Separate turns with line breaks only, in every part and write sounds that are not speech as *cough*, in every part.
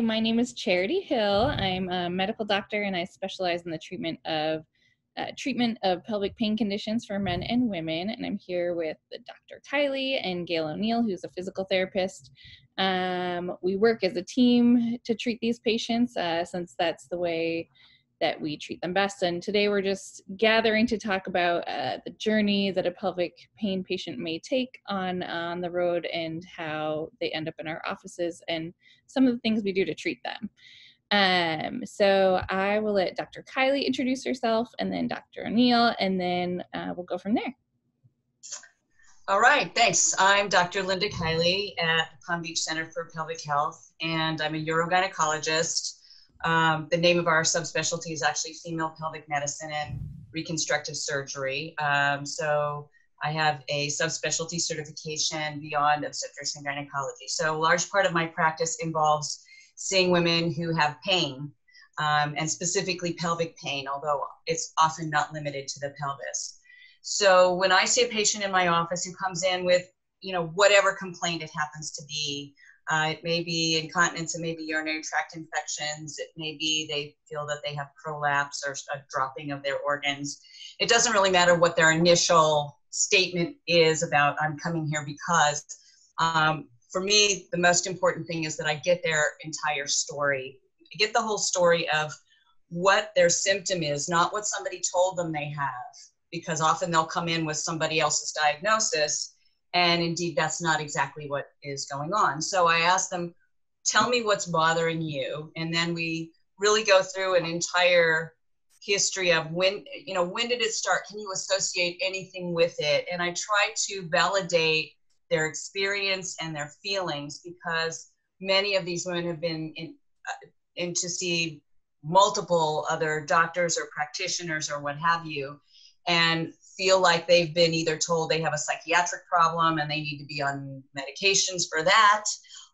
My name is Charity Hill. I'm a medical doctor and I specialize in the treatment of uh, treatment of pelvic pain conditions for men and women. And I'm here with Dr. Kiley and Gail O'Neill, who's a physical therapist. Um, we work as a team to treat these patients uh, since that's the way that we treat them best. And today we're just gathering to talk about uh, the journey that a pelvic pain patient may take on on the road and how they end up in our offices and some of the things we do to treat them. Um, so I will let Dr. Kiley introduce herself and then Dr. O'Neill, and then uh, we'll go from there.
All right, thanks. I'm Dr. Linda Kiley at Palm Beach Center for Pelvic Health, and I'm a urogynecologist. Um, the name of our subspecialty is actually female pelvic medicine and reconstructive surgery. Um, so I have a subspecialty certification beyond obstetrics and gynecology. So a large part of my practice involves seeing women who have pain um, and specifically pelvic pain, although it's often not limited to the pelvis. So when I see a patient in my office who comes in with, you know, whatever complaint it happens to be, uh, it may be incontinence, it may be urinary tract infections, it may be they feel that they have prolapse or a dropping of their organs. It doesn't really matter what their initial statement is about, I'm coming here because. Um, for me, the most important thing is that I get their entire story. I get the whole story of what their symptom is, not what somebody told them they have, because often they'll come in with somebody else's diagnosis, and indeed that's not exactly what is going on. So I ask them, tell me what's bothering you, and then we really go through an entire history of when you know when did it start? Can you associate anything with it? And i try to validate their experience and their feelings because many of these women have been in, uh, in to see multiple other doctors or practitioners or what have you. And feel like they've been either told they have a psychiatric problem and they need to be on medications for that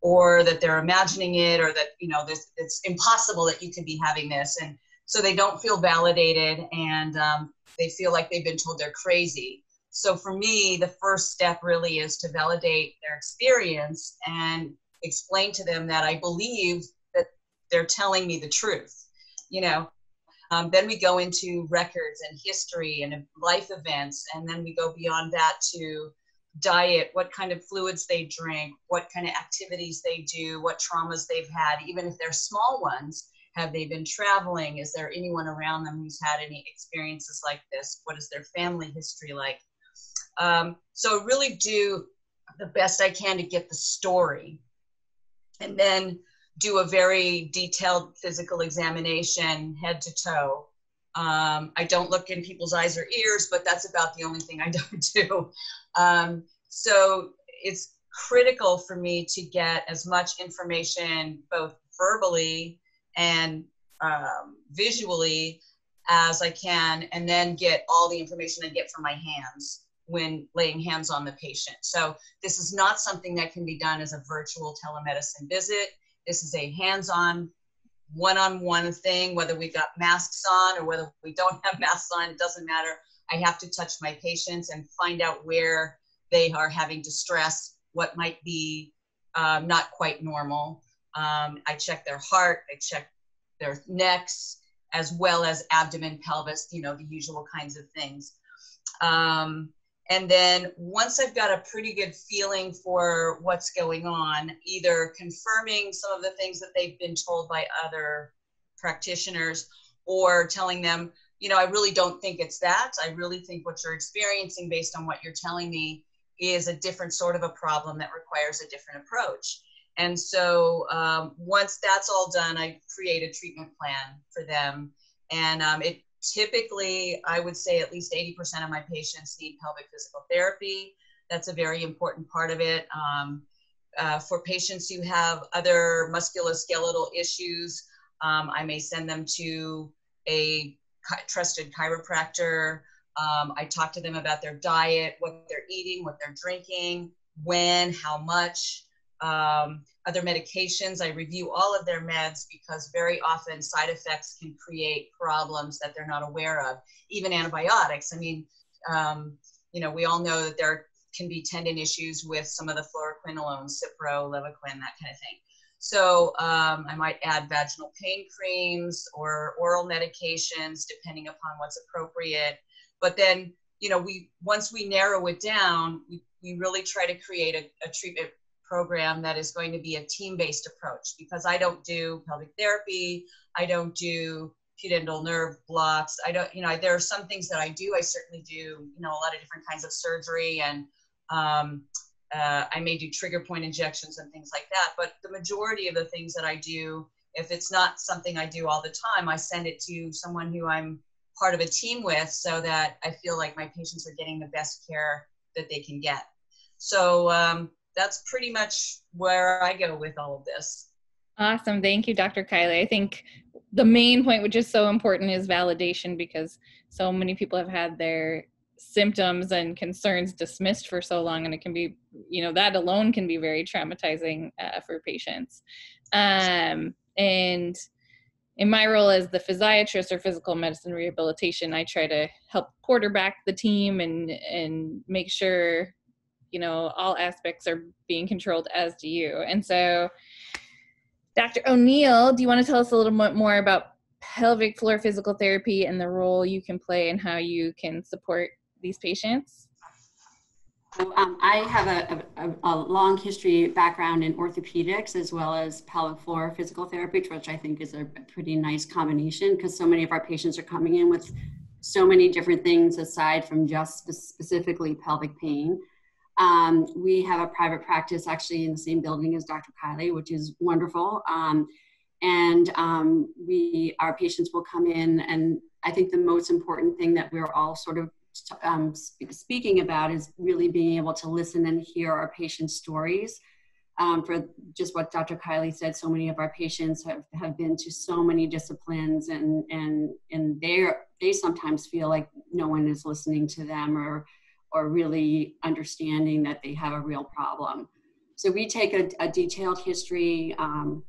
or that they're imagining it or that you know this it's impossible that you could be having this and so they don't feel validated and um, they feel like they've been told they're crazy so for me, the first step really is to validate their experience and explain to them that I believe that they're telling me the truth. You know, um, then we go into records and history and life events, and then we go beyond that to diet, what kind of fluids they drink, what kind of activities they do, what traumas they've had, even if they're small ones. Have they been traveling? Is there anyone around them who's had any experiences like this? What is their family history like? Um, so really do the best I can to get the story and then do a very detailed physical examination head to toe. Um, I don't look in people's eyes or ears, but that's about the only thing I *laughs* don't do. Um, so it's critical for me to get as much information, both verbally and um, visually, as I can, and then get all the information I get from my hands when laying hands on the patient. So this is not something that can be done as a virtual telemedicine visit. This is a hands-on, one-on-one thing, whether we've got masks on or whether we don't *laughs* have masks on, it doesn't matter. I have to touch my patients and find out where they are having distress, what might be um, not quite normal. Um, I check their heart, I check their necks, as well as abdomen, pelvis, you know, the usual kinds of things. Um, and then once I've got a pretty good feeling for what's going on, either confirming some of the things that they've been told by other practitioners or telling them, you know, I really don't think it's that. I really think what you're experiencing based on what you're telling me is a different sort of a problem that requires a different approach. And so um, once that's all done, I create a treatment plan for them. And um, it typically, I would say at least 80% of my patients need pelvic physical therapy. That's a very important part of it. Um, uh, for patients who have other musculoskeletal issues, um, I may send them to a trusted chiropractor. Um, I talk to them about their diet, what they're eating, what they're drinking, when, how much um, other medications. I review all of their meds because very often side effects can create problems that they're not aware of. Even antibiotics. I mean, um, you know, we all know that there can be tendon issues with some of the fluoroquinolones, Cipro, Levaquin, that kind of thing. So um, I might add vaginal pain creams or oral medications, depending upon what's appropriate. But then, you know, we once we narrow it down, we, we really try to create a, a treatment program that is going to be a team-based approach because I don't do pelvic therapy, I don't do pudendal nerve blocks. I don't, you know, there are some things that I do. I certainly do, you know, a lot of different kinds of surgery and um, uh, I may do trigger point injections and things like that. But the majority of the things that I do, if it's not something I do all the time, I send it to someone who I'm part of a team with so that I feel like my patients are getting the best care that they can get. So um, that's pretty much where I go with all of this.
Awesome. Thank you, Dr. Kiley. I think the main point, which is so important, is validation because so many people have had their symptoms and concerns dismissed for so long and it can be you know that alone can be very traumatizing uh, for patients um, and in my role as the physiatrist or physical medicine rehabilitation i try to help quarterback the team and and make sure you know all aspects are being controlled as do you and so dr o'neill do you want to tell us a little bit more about pelvic floor physical therapy and the role you can play and how you can support these patients?
Um, I have a, a, a, long history background in orthopedics as well as pelvic floor physical therapy, which I think is a pretty nice combination because so many of our patients are coming in with so many different things aside from just specifically pelvic pain. Um, we have a private practice actually in the same building as Dr. Kiley, which is wonderful. Um, and um, we, our patients will come in, and I think the most important thing that we're all sort of um, speaking about is really being able to listen and hear our patients' stories. Um, for just what Dr. Kiley said, so many of our patients have, have been to so many disciplines and, and, and they they sometimes feel like no one is listening to them or, or really understanding that they have a real problem. So we take a, a detailed history, um,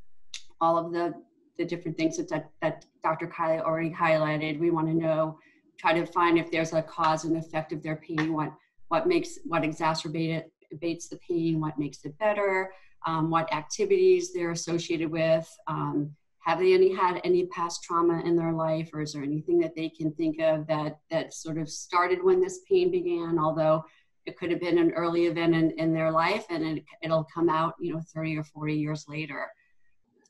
all of the, the different things that, that Dr. Kiley already highlighted. We want to know try to find if there's a cause and effect of their pain, what what makes what exacerbates the pain, what makes it better, um, what activities they're associated with. Um, have they any had any past trauma in their life, or is there anything that they can think of that that sort of started when this pain began? Although it could have been an early event in, in their life, and it, it'll come out, you know, 30 or 40 years later.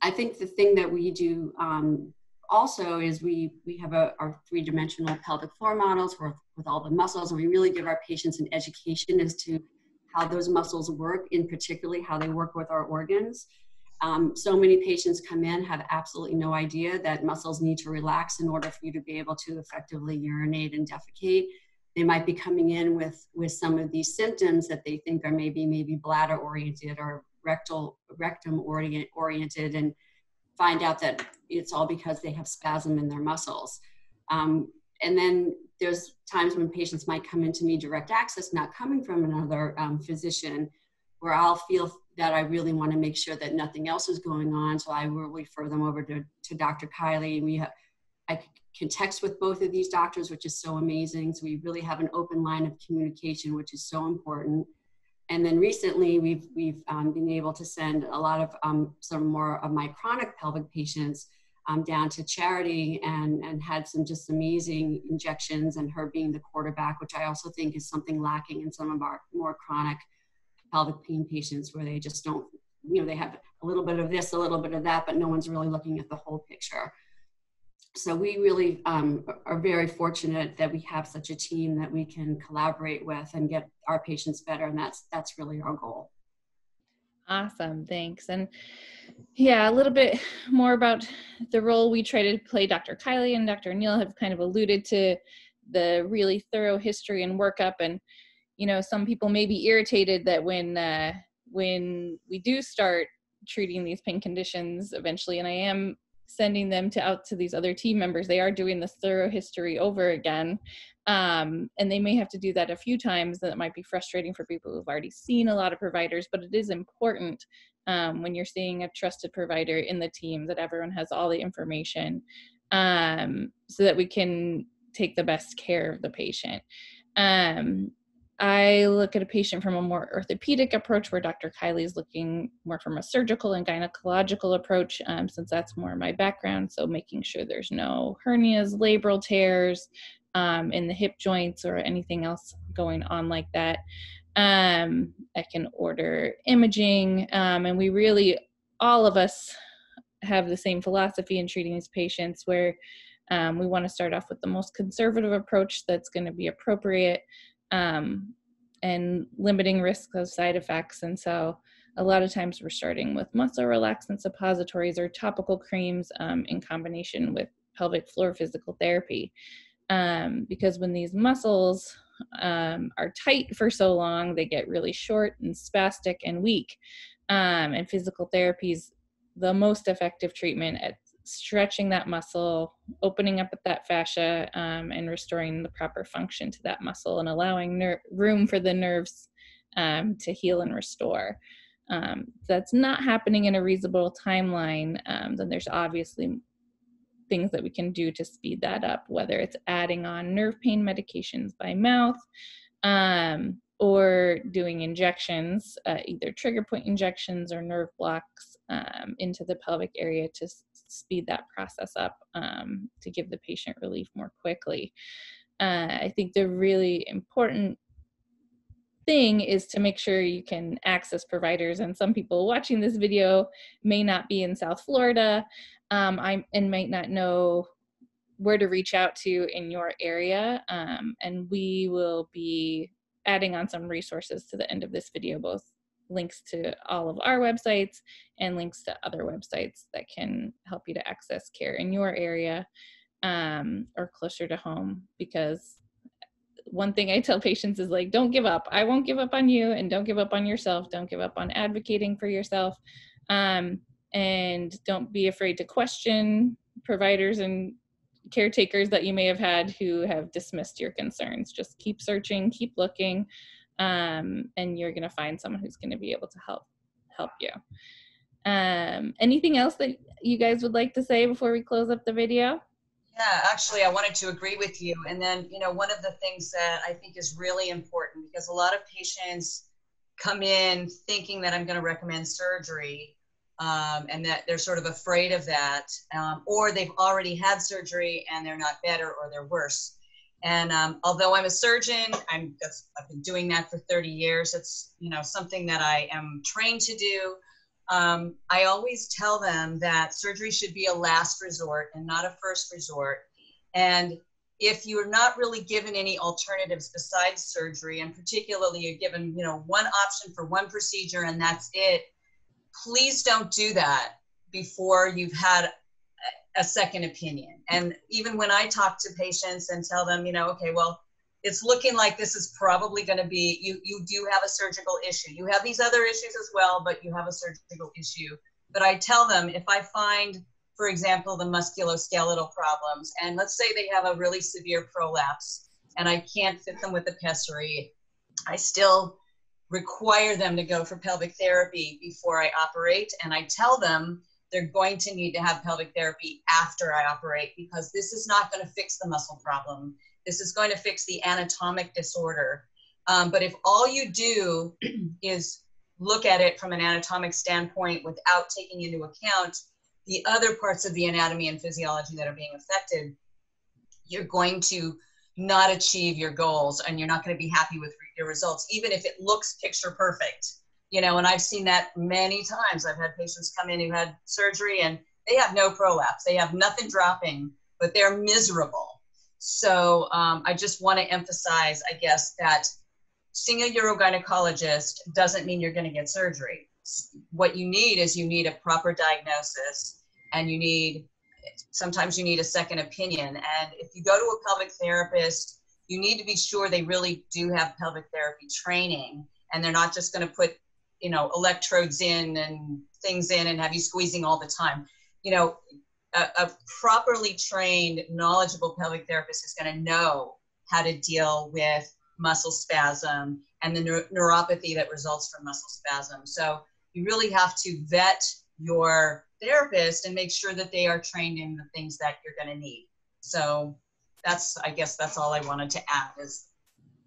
I think the thing that we do um, also is we we have a, our three-dimensional pelvic floor models with, with all the muscles and we really give our patients an education as to how those muscles work in particularly how they work with our organs um, so many patients come in have absolutely no idea that muscles need to relax in order for you to be able to effectively urinate and defecate they might be coming in with with some of these symptoms that they think are maybe maybe bladder oriented or rectal rectum orient, oriented and find out that it's all because they have spasm in their muscles. Um, and then there's times when patients might come into me direct access, not coming from another um, physician, where I'll feel that I really want to make sure that nothing else is going on. So I will refer them over to, to Dr. Kiley. We have, I can text with both of these doctors, which is so amazing. So we really have an open line of communication, which is so important and then recently we've we've um, been able to send a lot of um, some more of my chronic pelvic patients um, down to charity and and had some just amazing injections and her being the quarterback which i also think is something lacking in some of our more chronic pelvic pain patients where they just don't you know they have a little bit of this a little bit of that but no one's really looking at the whole picture. So we really um, are very fortunate that we have such a team that we can collaborate with and get our patients better and that's that's really our goal.
Awesome thanks. And yeah a little bit more about the role we try to play. Dr Kiley and dr neil have kind of alluded to the really thorough history and workup and you know some people may be irritated that when uh, when we do start treating these pain conditions eventually and i am sending them to out to these other team members they are doing this thorough history over again. Um, and they may have to do that a few times that might be frustrating for people who've already seen a lot of providers but it is important um, when you're seeing a trusted provider in the team that everyone has all the information um, so that we can take the best care of the patient. Um, I look at a patient from a more orthopedic approach, where Dr. Kiley is looking more from a surgical and gynecological approach, um, since that's more my background. So making sure there's no hernias, labral tears um, in the hip joints, or anything else going on like that. Um, I can order imaging, um, and we really, all of us, have the same philosophy in treating these patients, where um, we want to start off with the most conservative approach that's going to be appropriate um, and limiting risk of side effects. And so a lot of times we're starting with muscle relaxant suppositories or topical creams um, in combination with pelvic floor physical therapy. Um, because when these muscles um, are tight for so long, they get really short and spastic and weak. Um, and physical therapy is the most effective treatment at stretching that muscle, opening up that fascia, um, and restoring the proper function to that muscle and allowing ner- room for the nerves um, to heal and restore. Um, that's not happening in a reasonable timeline, um, then there's obviously things that we can do to speed that up, whether it's adding on nerve pain medications by mouth, um, or doing injections, uh, either trigger point injections or nerve blocks um, into the pelvic area to speed that process up um, to give the patient relief more quickly. Uh, I think the really important thing is to make sure you can access providers and some people watching this video may not be in south florida um, I, and might not know where to reach out to in your area um, and we will be adding on some resources to the end of this video, both links to all of our websites and links to other websites that can help you to access care in your area um, or closer to home. Because one thing I tell *laughs* patients is like, don't give up. I won't give up on you, and don't give up on yourself. Don't give up on advocating for yourself. Um, and don't be afraid to question providers and caretakers that you may have had who have dismissed your concerns. Just keep searching, keep looking, um, and you're going to find someone who's going to be able to help help you. Um, anything else that you guys would like to say before we close up the video?
Yeah, actually, I wanted to agree with you. And then, you know, one of the things that I think is really important because a lot of patients come in thinking that I'm going to recommend surgery um, and that they're sort of afraid of that, um, or they've already had surgery and they're not better or they're worse. And um, although I'm a surgeon, I'm I've been doing that for 30 years. It's you know something that I am trained to do. Um, I always tell them that surgery should be a last resort and not a first resort. And if you're not really given any alternatives besides surgery, and particularly you're given you know one option for one procedure and that's it, please don't do that before you've had a second opinion. And even when I talk to patients and tell them, you know, okay, well, it's looking like this is probably going to be you you do have a surgical issue. You have these other issues as well, but you have a surgical issue. But I tell them if I find for example, the musculoskeletal problems, and let's say they have a really severe prolapse and I can't fit them with the pessary, I still require them to go for pelvic therapy before I operate. And I tell them they're going to need to have pelvic therapy after I operate because this is not going to fix the muscle problem. This is going to fix the anatomic disorder. Um, but if all you do *clears throat* is look at it from an anatomic standpoint without taking into account the other parts of the anatomy and physiology that are being affected, you're going to not achieve your goals and you're not going to be happy with your results, even if it looks picture perfect. You know, and I've seen that many times. I've had patients come in who had surgery and they have no prolapse, they have nothing dropping, but they're miserable. So um, I just want to emphasize, I guess, that seeing a urogynecologist doesn't mean you're going to get surgery. What you need is you need a proper diagnosis and you need sometimes you need a second opinion. And if you go to a pelvic therapist, you need to be sure they really do have pelvic therapy training and they're not just going to put, you know, electrodes in and things in and have you squeezing all the time. You know, a, a properly trained, knowledgeable pelvic therapist is going to know how to deal with muscle spasm and the neur- neuropathy that results from muscle spasm. So you really have to vet your therapist and make sure that they are trained in the things that you're going to need. So that's, I guess, that's all I wanted to add is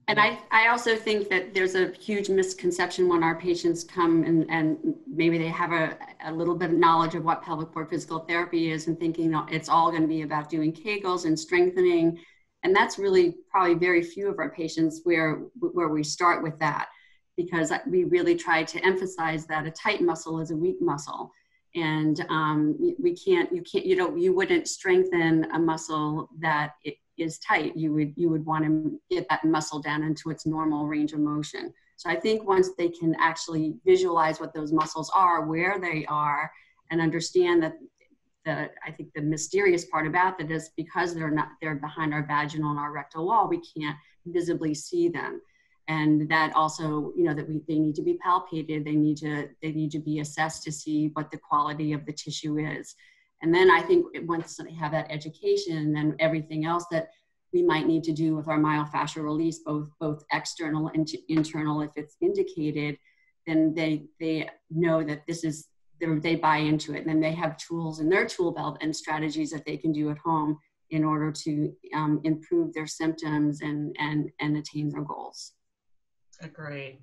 And I, I also think that there's a huge misconception when our patients come and, and maybe they have a, a little bit of knowledge of what pelvic floor physical therapy is and thinking it's all going to be about doing Kegels and strengthening. And that's really probably very few of our patients where, where we start with that because we really try to emphasize that a tight muscle is a weak muscle. And um, we can't, you can't, you know, you wouldn't strengthen a muscle that it, is tight, you would you would want to get that muscle down into its normal range of motion. So I think once they can actually visualize what those muscles are, where they are, and understand that the I think the mysterious part about that is because they're not they're behind our vaginal and our rectal wall, we can't visibly see them. And that also, you know, that we they need to be palpated, they need to they need to be assessed to see what the quality of the tissue is. And then I think once they have that education and everything else that we might need to do with our myofascial release, both both external and internal, if it's indicated, then they they know that this is they buy into it, and then they have tools in their tool belt and strategies that they can do at home in order to um, improve their symptoms and and and attain their goals.
Agreed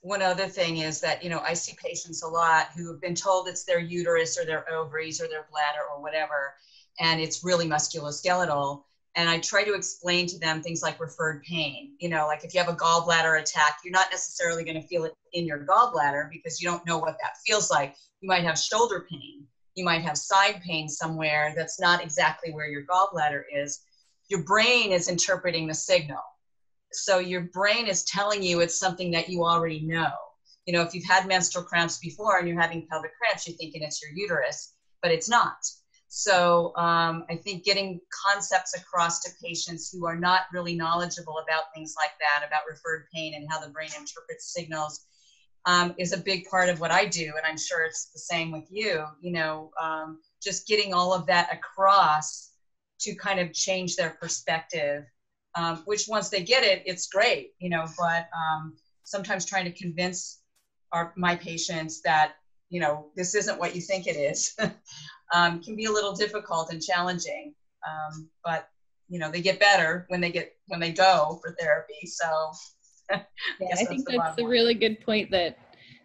one other thing is that you know i see patients a lot who have been told it's their uterus or their ovaries or their bladder or whatever and it's really musculoskeletal. And i try to explain to them things like referred pain. You know like if you have a gallbladder attack you're not necessarily going to feel it in your gallbladder because you don't know what that feels like. You might have shoulder pain. You might have side pain somewhere that's not exactly where your gallbladder is. Your brain is interpreting the signal so your brain is telling you it's something that you already know. You know, if you've had menstrual cramps before and you're having pelvic cramps, you're thinking it's your uterus, but it's not. So um, I think getting concepts across to patients who are not really knowledgeable about things like that, about referred pain and how the brain interprets signals, um, is a big part of what I do. And I'm sure it's the same with you. You know, um, just getting all of that across to kind of change their perspective um, which once they get it, it's great, you know, but um, sometimes trying to convince our, my patients that, you know, this isn't what you think it is *laughs* um, can be a little difficult and challenging. Um, but, you know, they get better when they get, when they go for therapy. So *laughs*
I, yeah, I think that's, that's a really good point that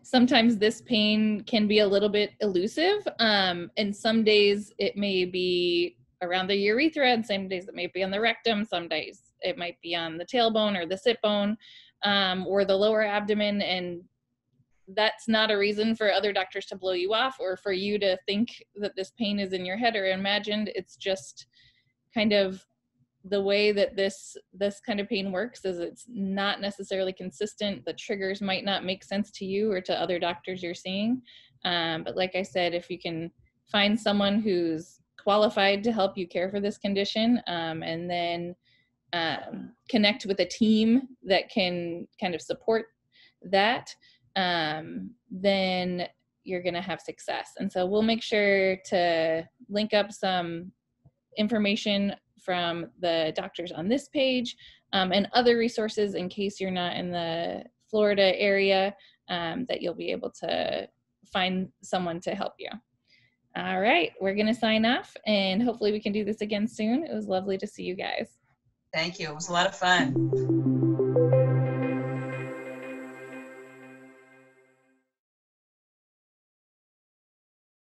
sometimes this pain can be a little bit elusive. Um, and some days it may be around the urethra and some days it may be on the rectum some days it might be on the tailbone or the sit bone um, or the lower abdomen and that's not a reason for other doctors to blow you off or for you to think that this pain is in your head or imagined. It's just kind of the way that this this kind of pain works is it's not necessarily consistent. The triggers might not make sense to you or to other doctors you're seeing. Um, but like i said if you can find someone who's qualified to help you care for this condition um, and then um, connect with a team that can kind of support that, um, then you're going to have success. And so we'll make sure to link up some information from the doctors on this page um, and other resources in case you're not in the Florida area um, that you'll be able to find someone to help you. All right, we're going to sign off and hopefully we can do this again soon. It was lovely to see you guys.
Thank you. It was a lot of fun.